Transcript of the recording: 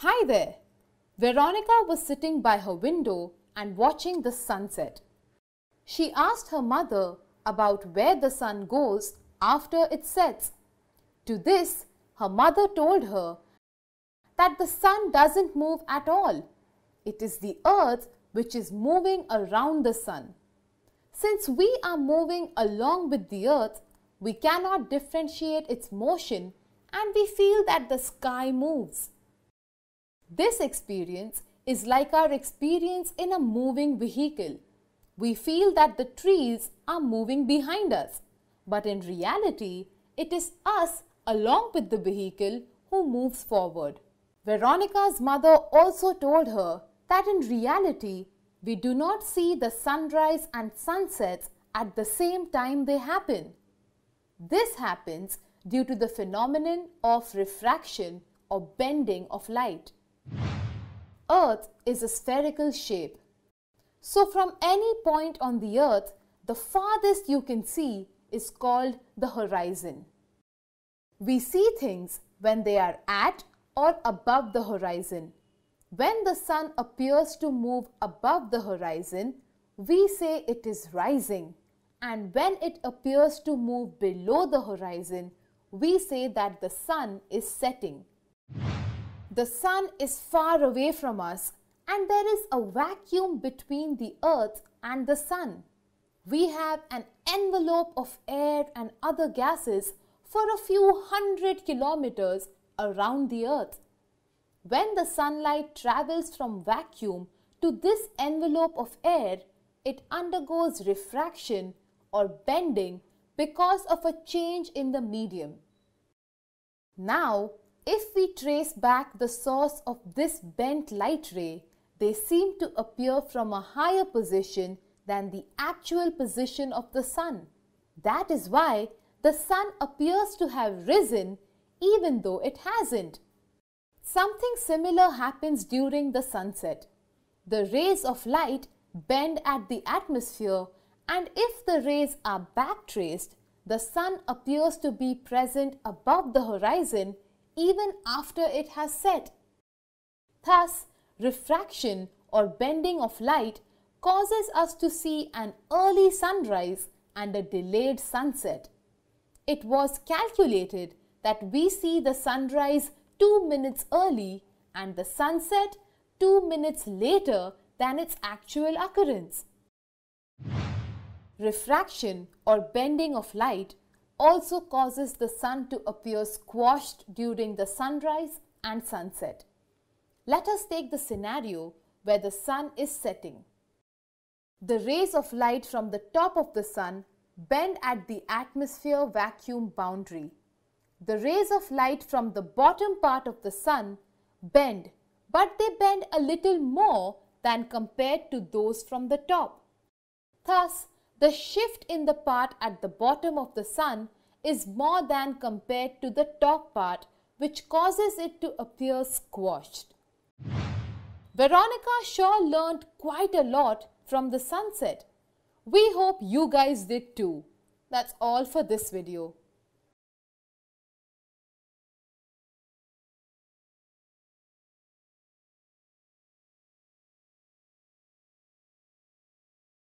Hi there! Veronica was sitting by her window and watching the sunset. She asked her mother about where the sun goes after it sets. To this, her mother told her that the sun doesn't move at all. It is the earth which is moving around the sun. Since we are moving along with the earth, we cannot differentiate its motion and we feel that the sky moves. This experience is like our experience in a moving vehicle. We feel that the trees are moving behind us, but in reality, it is us along with the vehicle who moves forward. Veronica's mother also told her that in reality, we do not see the sunrise and sunsets at the same time they happen. This happens due to the phenomenon of refraction or bending of light. Earth is a spherical shape. So from any point on the earth, the farthest you can see is called the horizon. We see things when they are at or above the horizon. When the sun appears to move above the horizon, we say it is rising and when it appears to move below the horizon, we say that the sun is setting. The sun is far away from us and there is a vacuum between the earth and the sun. We have an envelope of air and other gases for a few hundred kilometers around the earth. When the sunlight travels from vacuum to this envelope of air, it undergoes refraction or bending because of a change in the medium. Now, if we trace back the source of this bent light ray, they seem to appear from a higher position than the actual position of the sun. That is why the sun appears to have risen even though it hasn't. Something similar happens during the sunset. The rays of light bend at the atmosphere and if the rays are backtraced, the sun appears to be present above the horizon even after it has set. Thus, refraction or bending of light causes us to see an early sunrise and a delayed sunset. It was calculated that we see the sunrise two minutes early and the sunset two minutes later than its actual occurrence. Refraction or bending of light also causes the sun to appear squashed during the sunrise and sunset. Let us take the scenario where the sun is setting. The rays of light from the top of the sun bend at the atmosphere vacuum boundary. The rays of light from the bottom part of the sun bend, but they bend a little more than compared to those from the top. Thus, the shift in the part at the bottom of the sun is more than compared to the top part which causes it to appear squashed. Veronica sure learned quite a lot from the sunset. We hope you guys did too. That's all for this video.